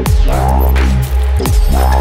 It's wrong. It's wrong.